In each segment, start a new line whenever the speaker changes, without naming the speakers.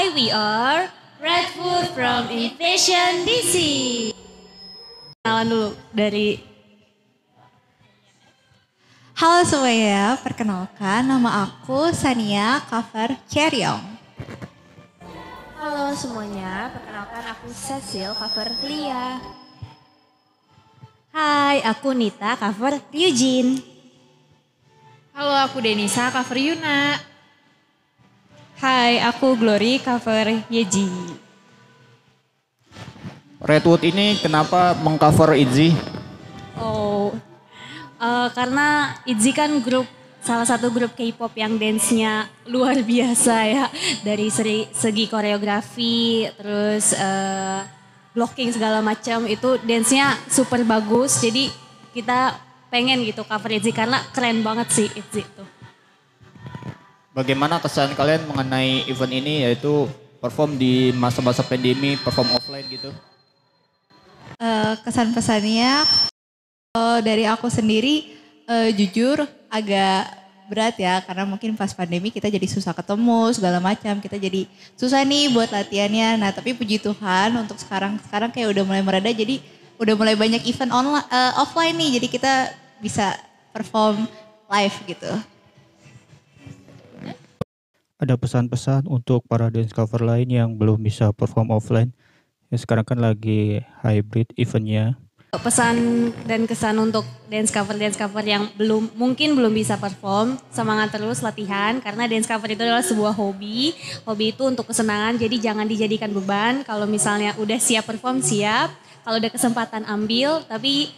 Hi, we are Red Food from Invasion DC. Kenalan dulu dari
Halo semuanya, perkenalkan nama aku Sania cover Cheryong.
Halo semuanya, perkenalkan aku Cecil, cover Lia.
Hai, aku Nita cover Ryujin.
Halo, aku Denisa, cover Yuna.
Hai, aku Glory cover Yeji.
Redwood ini kenapa mengcover Itzy?
Oh, eh, karena ITZY kan grup salah satu grup K-pop yang dance-nya luar biasa ya dari seri- segi koreografi terus eh, blocking segala macam itu dance-nya super bagus jadi kita pengen gitu cover ITZY karena keren banget sih ITZY itu.
Bagaimana kesan kalian mengenai event ini yaitu perform di masa-masa pandemi, perform offline gitu?
Eh, kesan-pesannya eh, dari aku sendiri eh, jujur agak berat ya karena mungkin pas pandemi kita jadi susah ketemu segala macam. Kita jadi susah nih buat latihannya. Nah tapi puji Tuhan untuk sekarang sekarang kayak udah mulai mereda jadi udah mulai banyak event online offline nih. Jadi kita bisa perform live gitu
ada pesan-pesan untuk para dance cover lain yang belum bisa perform offline. Ya sekarang kan lagi hybrid eventnya.
Pesan dan kesan untuk dance cover dance cover yang belum mungkin belum bisa perform, semangat terus latihan karena dance cover itu adalah sebuah hobi. Hobi itu untuk kesenangan, jadi jangan dijadikan beban. Kalau misalnya udah siap perform siap, kalau ada kesempatan ambil, tapi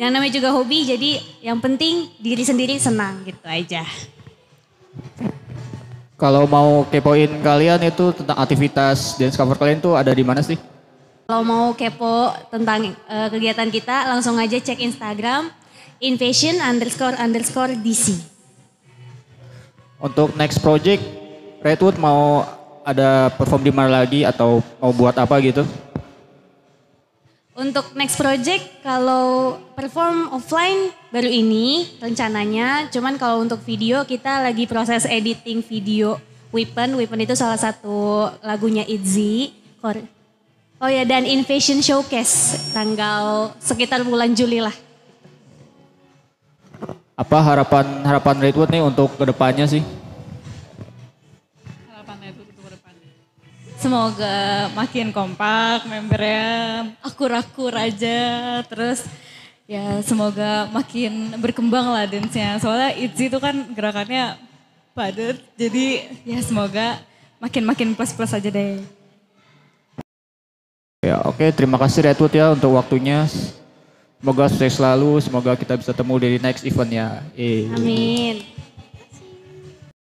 yang namanya juga hobi, jadi yang penting diri sendiri senang gitu aja.
Kalau mau kepoin kalian itu tentang aktivitas dance cover kalian tuh ada di mana sih?
Kalau mau kepo tentang eh, kegiatan kita, langsung aja cek Instagram invasion underscore underscore DC.
Untuk next project, Redwood mau ada perform di mana lagi atau mau buat apa gitu?
Untuk next project kalau perform offline baru ini rencananya, cuman kalau untuk video kita lagi proses editing video Weapon. Weapon itu salah satu lagunya ITZY. Oh ya dan Invasion Showcase tanggal sekitar bulan Juli lah.
Apa harapan harapan Redwood nih untuk ke depannya sih?
Harapannya itu untuk depan.
Semoga makin kompak membernya akur-akur aja terus ya semoga makin berkembang lah dance-nya. Soalnya ITZY itu kan gerakannya padat jadi ya semoga makin-makin plus-plus aja deh.
Ya oke terima kasih Redwood ya untuk waktunya. Semoga sukses selalu, semoga kita bisa temu di next event ya. Eh.
Amin.